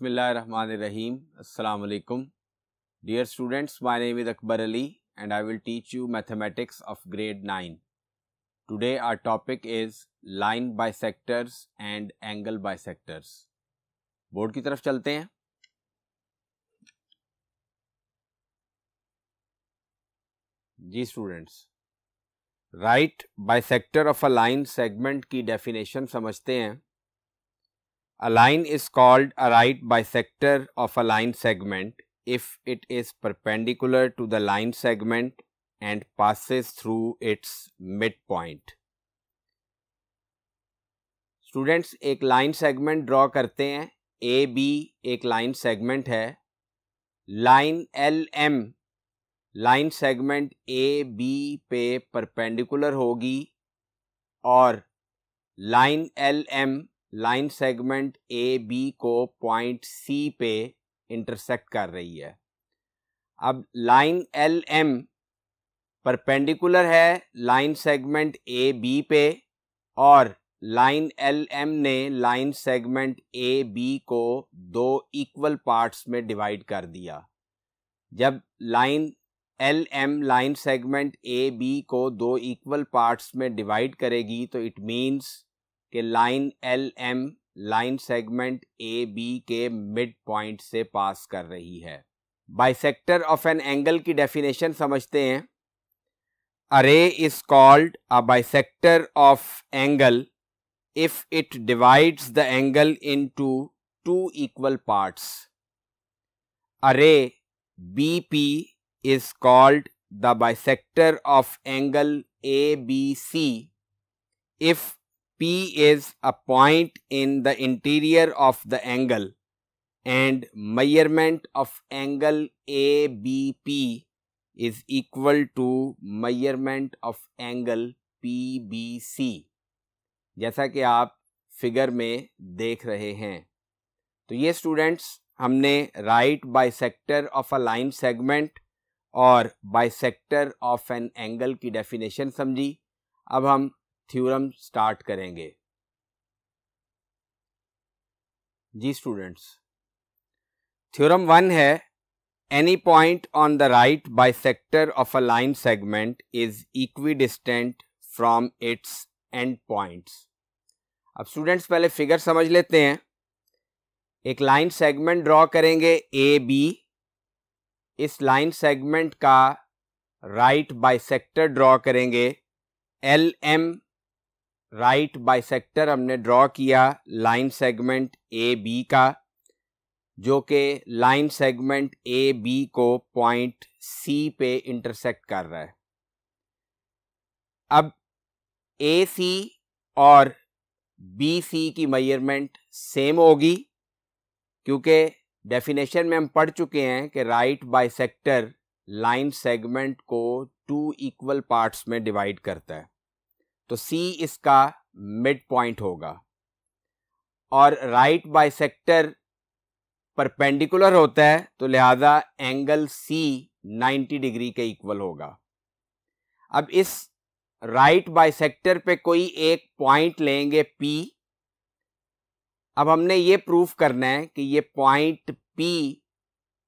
बसमीम् Allam dear students my name is Akbar Ali and I will teach you mathematics of grade nine today our topic is line bisectors and angle bisectors board की तरफ़ चलते हैं। जी students right bisector of a line segment की definition समझते हैं। A line is called a right bisector of a line segment if it is perpendicular to the line segment and passes through its midpoint. Students एक line segment draw करते हैं A B एक line segment है line L M line segment A B पे perpendicular होगी और line L M line segment A, B को point C पे इंटरसेक्ट कर रही है। अब लाइन एल, एम परपेंडिकुलर है लाइन सेगमेंट ए, बी पे और लाइन एल, एम ने लाइन सेगमेंट ए, बी को दो इक्वल पार्ट्स में डिवाइड कर दिया। जब line L, M line segment A, B को दो इक्वल पार्ट्स में डिवाइड करेगी तो इट मीन्स कि line L M, line segment A, B के मिड पॉइंट से पास कर रही है। बाइसेक्टर ऑफ़ एन एंगल की डेफिनेशन समझते हैं। A ray is called a bisector of angle if it divides the angle into two equal parts. A ray B P is called the bisector of angle A, B, C if P is a point in the interior of the angle and measurement of angle ABP is equal to measurement of angle PBC जैसा कि आप figure में देख रहे हैं तो ये students हमने right bisector of a line segment और बाइसेक्टर ऑफ़ एन एंगल की डेफिनेशन समझी अब हम थ्योरम स्टार्ट करेंगे। जी स्टूडेंट्स, थ्योरम वन है any point on the right bisector of a line segment is equidistant from its end points अब students पहले फिगर समझ लेते हैं। एक लाइन सेगमेंट ड्रॉ करेंगे ए बी इस लाइन सेगमेंट का राइट बाइसेक्टर ड्रॉ करेंगे एल एम राइट बाइसेक्टर हमने ड्रॉ किया लाइन सेगमेंट ए बी का, जो कि लाइन सेगमेंट ए बी को पॉइंट सी पे इंटरसेक्ट कर रहा है। अब ए सी और बी सी की मेज़रमेंट सेम होगी, क्योंकि डेफिनेशन में हम पढ़ चुके हैं कि राइट बाइसेक्टर लाइन सेगमेंट को टू इक्वल पार्ट्स में डिवाइड करता है। तो सी इसका मिड पॉइंट होगा। और राइट बाइसेक्टर परपेंडिकुलर होता है तो लिहाजा एंगल सी 90 डिग्री के इक्वल होगा। अब इस राइट बाइसेक्टर पे कोई एक पॉइंट लेंगे पी अब हमने ये प्रूफ करना है कि ये point P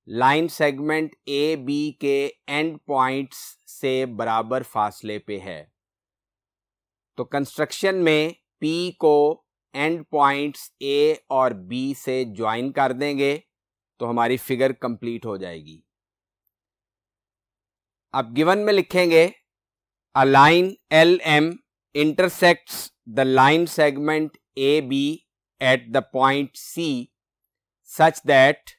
line segment A B के एंड पॉइंट्स से बराबर फासले पे है। तो कंस्ट्रक्शन में पी को एंड पॉइंट्स ए और बी से ज्वाइन कर देंगे तो हमारी फिगर कंप्लीट हो जाएगी। अब गिवन में लिखेंगे a line L M intersects the line segment A B at the point C such that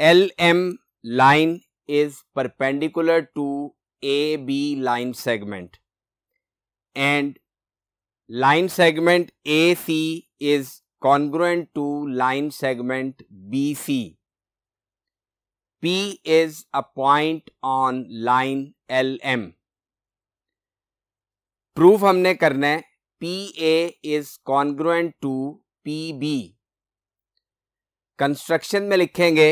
L M line is perpendicular to A B line segment and line segment AC is congruent to line segment BC. P is a point on line LM. Proof हमने करना है P A is congruent to P B construction में लिखेंगे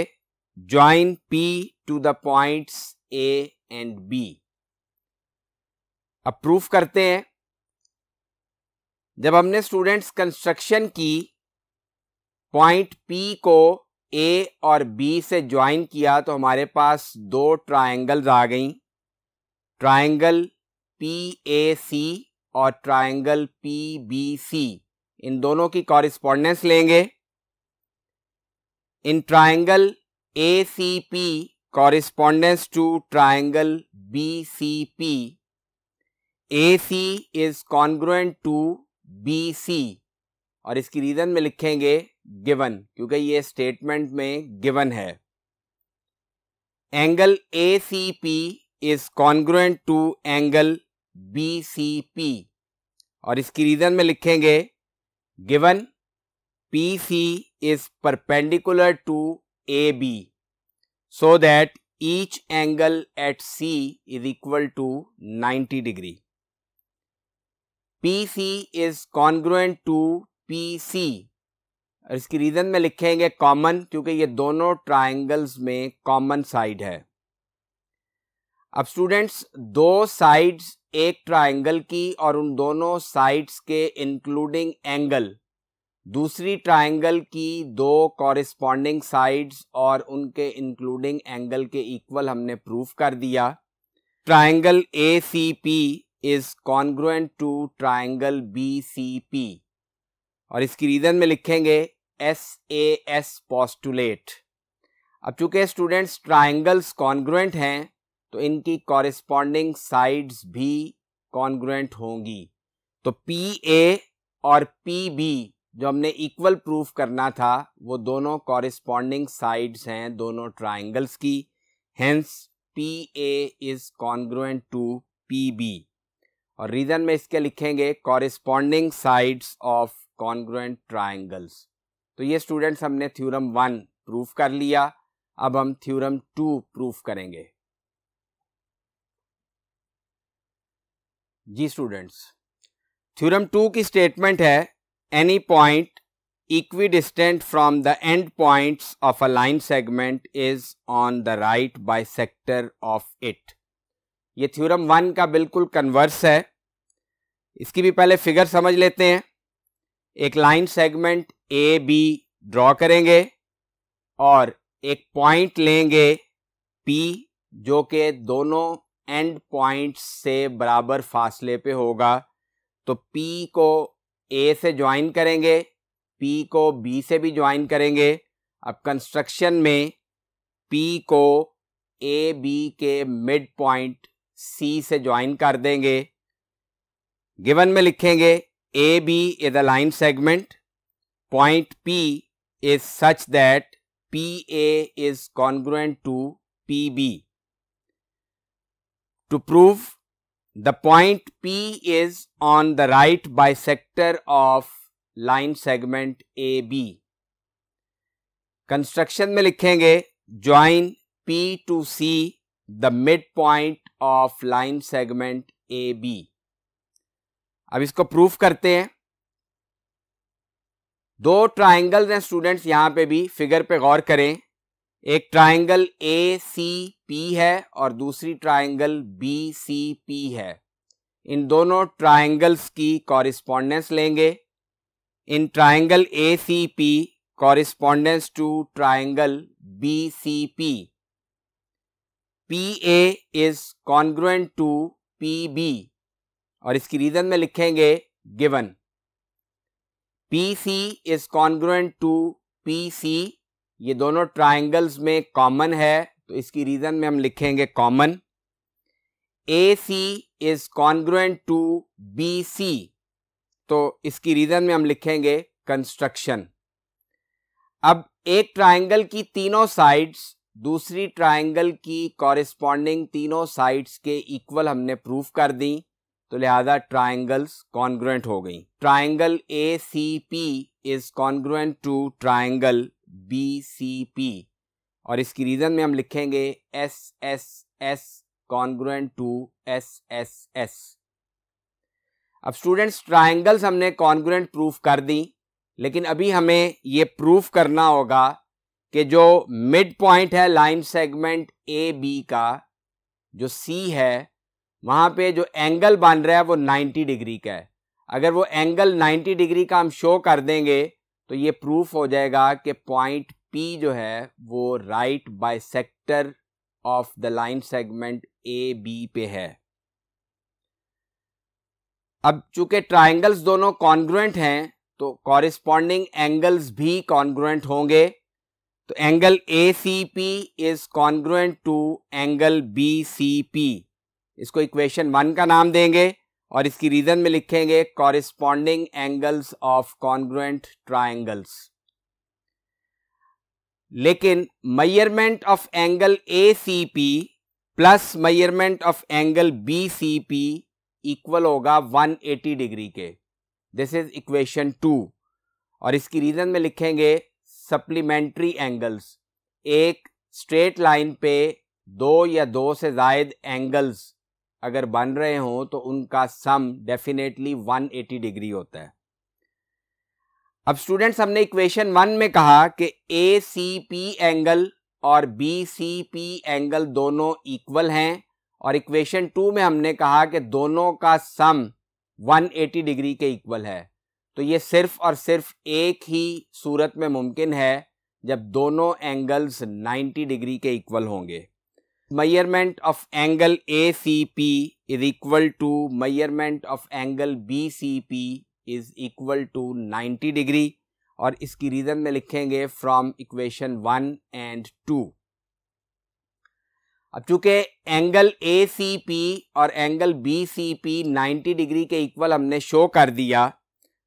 join P to the points A and B अब proof करते हैं जब हमने स्टूडेंट्स कंस्ट्रक्शन की पॉइंट पी को ए और बी से ज्वाइन किया तो हमारे पास दो ट्रायंगल्स आ गई। ट्रायंगल पी ए सी और ट्रायंगल पी बी सी इन दोनों की कॉरिस्पॉन्डेंस लेंगे। In triangle A C P correspondence to triangle B C P A C is congruent to B C. और इसकी रीजन में लिखेंगे गिवन क्योंकि ये स्टेटमेंट में गिवन है। Angle A C P is congruent to angle B C P और इसकी रीजन में लिखेंगे given P C is perpendicular to A B so that each angle at C is equal to 90 degree is congruent to P C और इसकी reason में लिखेंगे common क्योंकि ये दोनों ट्राइंगल्स में कॉमन साइड है। अब स्टूडेंट्स दो साइड्स एक ट्राइंगल की और उन दोनों साइड्स के इंक्लूडिंग एंगल दूसरी ट्राइंगल की दो कॉरिस्पॉन्डिंग साइड्स और उनके इंक्लूडिंग एंगल के इक्वल हमने प्रूफ कर दिया। Triangle A C P is congruent to triangle B C P और इसकी रीजन में लिखेंगे एस ए एस पॉस्टुलेट अब चूँकि स्टूडेंट्स ट्राइंगल्स कॉन्ग्रुएंट हैं तो इनकी कॉरिस्पॉन्डिंग साइड्स भी कॉन्ग्रुएंट होंगी। तो पी ए और पी बी जो हमने इक्वल प्रूफ करना था, वो दोनों कॉरिस्पॉन्डिंग साइड्स हैं, दोनों ट्राइंगल्स की। Hence P A is congruent to P B और रीजन में इसके लिखेंगे corresponding sides of congruent triangles तो ये स्टूडेंट्स हमने थ्योरम वन प्रूफ कर लिया, अब हम थ्योरम टू प्रूफ करेंगे. जी स्टूडेंट्स थ्योरम टू की स्टेटमेंट है any point equidistant from the end points of a line segment is on the right bisector of it ये थ्योरम वन का बिल्कुल कन्वर्स है। इसकी भी पहले फिगर समझ लेते हैं। एक line segment A B draw करेंगे और एक पॉइंट लेंगे पी जो कि दोनों एंड पॉइंट्स से बराबर फासले पे होगा। तो पी को ए से ज्वाइन करेंगे पी को बी से भी ज्वाइन करेंगे। अब कंस्ट्रक्शन में पी को ए बी के मिड पॉइंट सी से ज्वाइन कर देंगे। गिवन में लिखेंगे A B is a line segment point P is such that P A is congruent to P B To prove, the point P is on the right bisector of line segment AB. Construction में लिखेंगे join P to C, the midpoint of segment A B. अब इसको proof करते हैं। दो triangles हैं students, यहाँ पे भी फिगर पे गौर करें। एक ट्राइंगल ए, सी, पी है और दूसरी ट्राइंगल बी, सी, पी है। इन दोनों ट्राइंगल्स की कॉरिस्पॉन्डेंस लेंगे। In triangle A, C, P correspondence to triangle B C P is congruent to P B और इसकी रीजन में लिखेंगे given is congruent to P C ये दोनों ट्राइंगल्स में कॉमन है तो इसकी रीजन में हम लिखेंगे common is congruent to B C तो इसकी रीजन में हम लिखेंगे कंस्ट्रक्शन अब एक ट्राइंगल की तीनों साइड्स दूसरी ट्राइंगल की कॉरेस्पॉन्डिंग तीनों साइड्स के इक्वल हमने प्रूफ कर दी। तो लिहाजा ट्राइंगल्स कॉन्ग्रुएंट हो गई। Triangle A C P is congruent to triangle B C P और इसकी रीजन में हम लिखेंगे S S S congruent to S S S अब स्टूडेंट्स ट्राइंगल्स हमने कॉन्ग्रुएंट प्रूफ कर दी, लेकिन अभी हमें ये प्रूफ करना होगा कि जो मिड पॉइंट है लाइन सेगमेंट ए बी का, जो सी है, वहाँ पे जो एंगल बन रहा है वो 90 डिग्री का है। अगर वो एंगल 90 डिग्री का हम शो कर देंगे तो ये प्रूफ हो जाएगा कि पॉइंट पी जो है, वो right bisector of the line segment A B पे है। अब चूँकि ट्राइंगल्स दोनों कॉन्ग्रुएंट हैं तो कॉरिस्पॉन्डिंग एंगल्स भी कॉन्ग्रुएंट होंगे। तो angle A C P is congruent to angle B C P इसको इक्वेशन वन का नाम देंगे और इसकी रीजन में लिखेंगे corresponding angles of congruent triangles लेकिन measurement of angle A C P plus measurement of angle B C P equal होगा 180 डिग्री के. दिस इज़ इक्वेशन टू और इसकी रीजन में लिखेंगे सप्लीमेंट्री एंगल्स। एक स्ट्रेट लाइन पे दो या दो से जायद एंगल्स अगर बन रहे हों तो उनका सम डेफिनेटली 180 डिग्री होता है। अब स्टूडेंट्स, हमने इक्वेशन वन में कहा कि ए सी पी एंगल और बी सी पी एंगल दोनों इक्वल हैं और इक्वेशन टू में हमने कहा कि दोनों का सम 180 डिग्री के इक्वल है। तो ये सिर्फ़ और सिर्फ़ एक ही सूरत में मुमकिन है जब दोनों एंगल्स 90 डिग्री के इक्वल होंगे। measurement of angle ACP is equal to measurement of angle BCP is equal to 90 degree और इसकी रीजन में लिखेंगे from equation one and two अब चूँकि एंगल ए सी पी और angle B C P ninety degree के equal हमने show कर दिया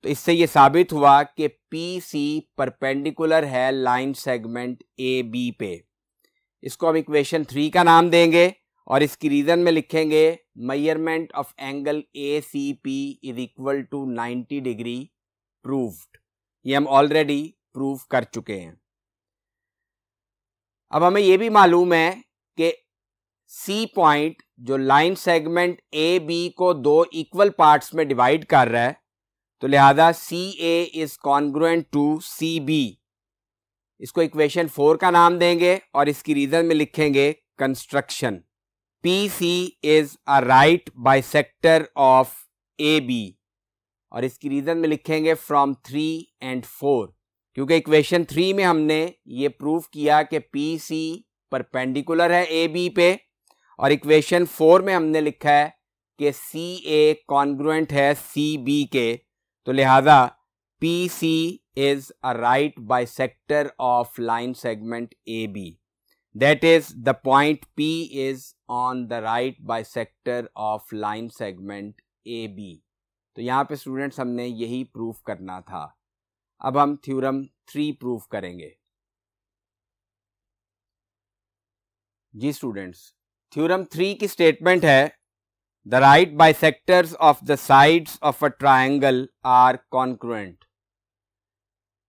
तो इससे ये साबित हुआ कि पी सी परपेंडिकुलर है लाइन सेगमेंट ए बी पे। इसको अब इक्वेशन थ्री का नाम देंगे और इसकी रीजन में लिखेंगे measurement of angle A C P is equal to ninety degree proved ये हम ऑलरेडी प्रूव कर चुके हैं। अब हमें यह भी मालूम है कि सी पॉइंट जो लाइन सेगमेंट ए बी को दो इक्वल पार्ट्स में डिवाइड कर रहा है तो लिहाजा C A is congruent to C B इसको इक्वेशन फोर का नाम देंगे और इसकी रीजन में लिखेंगे construction P C is a right bisector of A B और इसकी रीजन में लिखेंगे फ्रॉम थ्री एंड फोर क्योंकि इक्वेशन थ्री में हमने ये प्रूव किया कि पी सी परपेंडिकुलर है ए बी पे और इक्वेशन फोर में हमने लिखा है कि सी ए कॉन्ग्रुएंट है सी बी के. तो लिहाजा P C is a right bisector of line segment A B that is the point P is on the right bisector of line segment A B तो यहाँ पर स्टूडेंट्स हमने यही प्रूफ करना था। अब हम थ्यूरम थ्री प्रूफ करेंगे। जी स्टूडेंट्स थ्योरम थ्री की स्टेटमेंट है the right bisectors of the sides of a triangle are congruent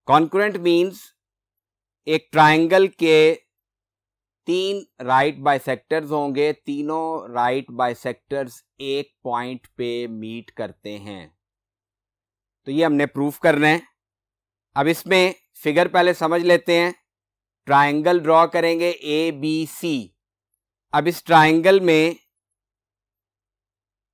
concurrent means एक ट्राइंगल के तीन राइट बाइसेक्टर्स होंगे, तीनों राइट बाइसेक्टर्स एक पॉइंट पे मीट करते हैं। तो ये हमने प्रूफ करना है। अब इसमें फिगर पहले समझ लेते हैं। ट्राइंगल ड्रॉ करेंगे ए बी सी अब इस ट्राइंगल में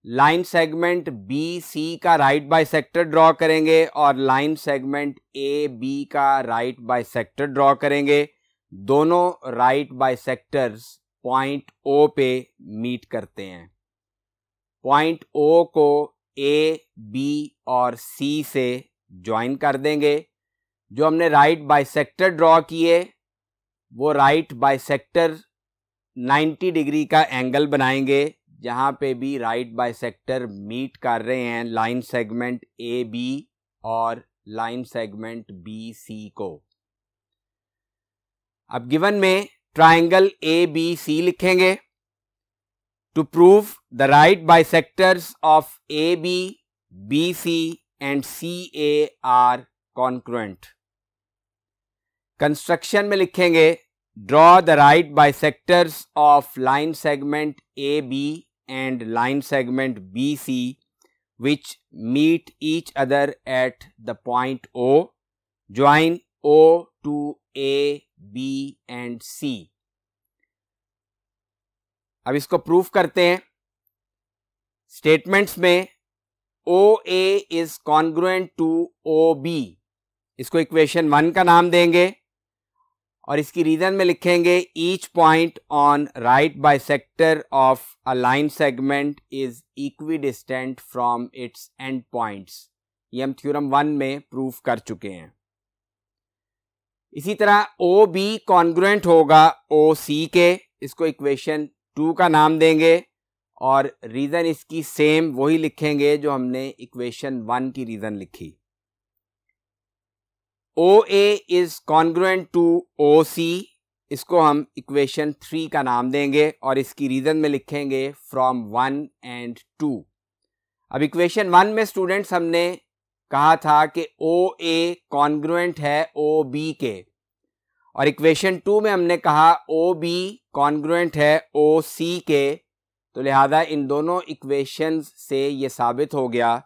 लाइन सेगमेंट बी सी का राइट बाय सेक्टर ड्रॉ करेंगे और लाइन सेगमेंट ए बी का राइट बाय सेक्टर ड्रॉ करेंगे। दोनों right bisectors point O पे मीट करते हैं। पॉइंट ओ को ए बी और सी से ज्वाइन कर देंगे। जो हमने राइट बाय सेक्टर ड्रॉ किए, वो राइट बाय सेक्टर 90 डिग्री का एंगल बनाएँगे। जहाँ पे भी राइट बाय सेक्टर मीट कर रहे हैं लाइन सेगमेंट ए बी और लाइन सेगमेंट बी सी को। अब गिवन में ट्राइंगल ए बी सी लिखेंगे। To prove the right bisectors of A B B C and C A are concurrent construction में लिखेंगे draw the right bisectors of line segment A B and line segment BC which meet each other at the point O. Join O to A, B and C. अब इसको proof करते हैं statements में O A is congruent to O B इसको equation one का नाम देंगे और इसकी रीजन में लिखेंगे each point on right bisector of a line segment is equidistant from its end points ये हम थ्योरम वन में प्रूफ कर चुके हैं। इसी तरह ओ बी कॉन्ग्रुएंट होगा ओ सी के। इसको इक्वेशन टू का नाम देंगे और रीजन इसकी सेम वही लिखेंगे जो हमने इक्वेशन वन की रीजन लिखी। O A is congruent to O C इसको हम इक्वेशन थ्री का नाम देंगे और इसकी रीजन में लिखेंगे फ्रॉम वन एंड टू अब इक्वेशन वन में स्टूडेंट्स हमने कहा था कि ओ ए कॉन्ग्रुएंट है ओ बी के। और इक्वेशन टू में हमने कहा ओ बी कॉन्ग्रुएंट है ओ सी के। तो लिहाजा इन दोनों इक्वेशंस से ये साबित हो गया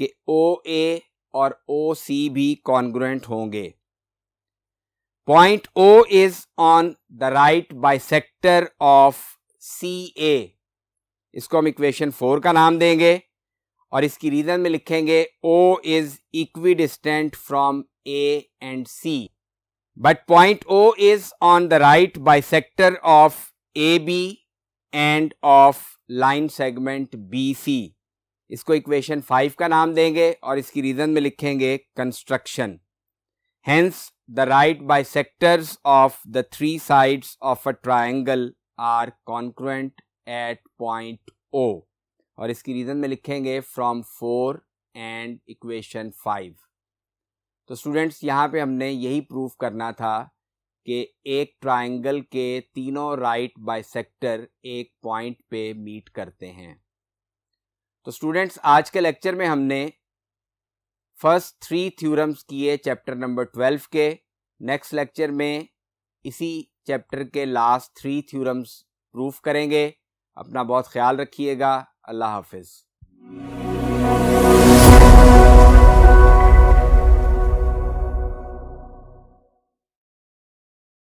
कि ओ ए और ओ सी भी कॉन्ग्रुएंट होंगे। Point O is on the right bisector of C A इसको हम इक्वेशन फोर का नाम देंगे और इसकी रीजन में लिखेंगे O is equidistant from A and C but point O is on the right bisector of A B and of line segment B C इसको इक्वेशन फाइव का नाम देंगे और इसकी रीजन में लिखेंगे construction hence the right bisectors of the three sides of a triangle are concurrent at point O और इसकी रीजन में लिखेंगे from four and equation five तो स्टूडेंट्स यहाँ पे हमने यही प्रूफ करना था कि एक ट्राइंगल के तीनों राइट बाय सेक्टर एक पॉइंट पे मीट करते हैं। तो स्टूडेंट्स आज के लेक्चर में हमने फ़र्स्ट थ्री थ्योरम्स किए चैप्टर नंबर ट्वेल्व के। नेक्स्ट लेक्चर में इसी चैप्टर के लास्ट थ्री थ्योरम्स प्रूफ करेंगे। अपना बहुत ख्याल रखिएगा। अल्लाह हाफिज़।